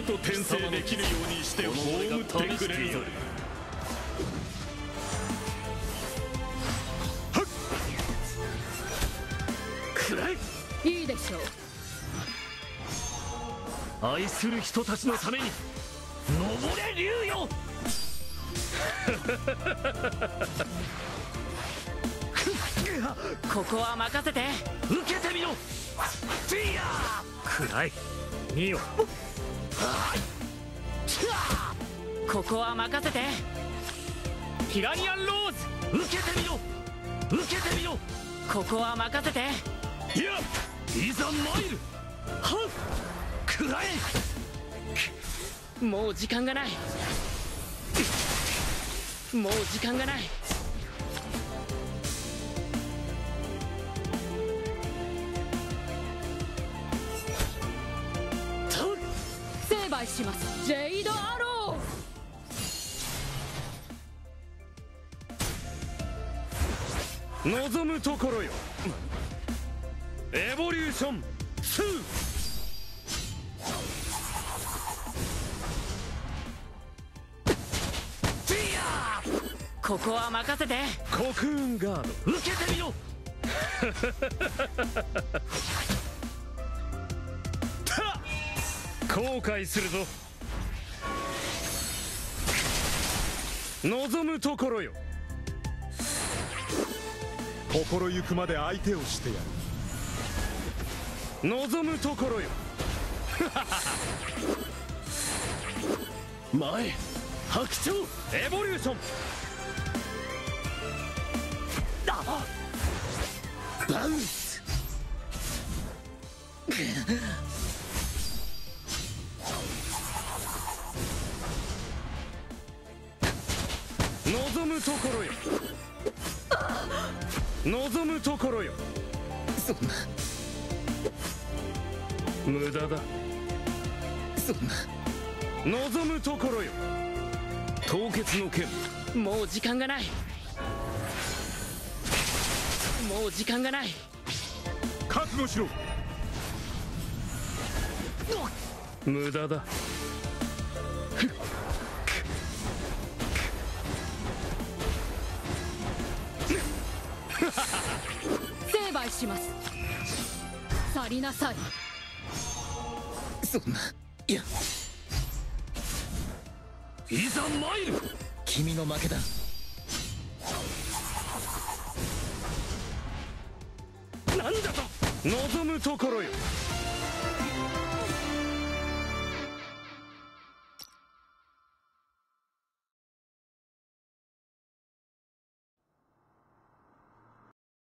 と転生できるようにして葬ってくれるぞくらいいいでしょう。愛する人たちのために登れ竜よ。ここは任せて。受けてみろ。ティアくらい。ミオここは任せて。ティラニアンローズ。受けてみろ受けてみろここは任せて。いやいざ参る。はっ。くらえ。もう時間がない。もう時間がない成敗します。ジェイド・アロ望むところよ。エボリューション2ここは任せて。コクーンガード。受けてみろ 後悔するぞ。望むところよ。心ゆくまで相手をしてやる。望むところよ。前白鳥。エボリューション。バウンス望むところよ。望むところよ。そんな。無駄だ。そんな。望むところよ。凍結の剣。もう時間がない。もう時間がない。覚悟しろ。無駄だ成敗します。去りなさい。そんないや。いざ参る。君の負けだ。なんだと。望むところよ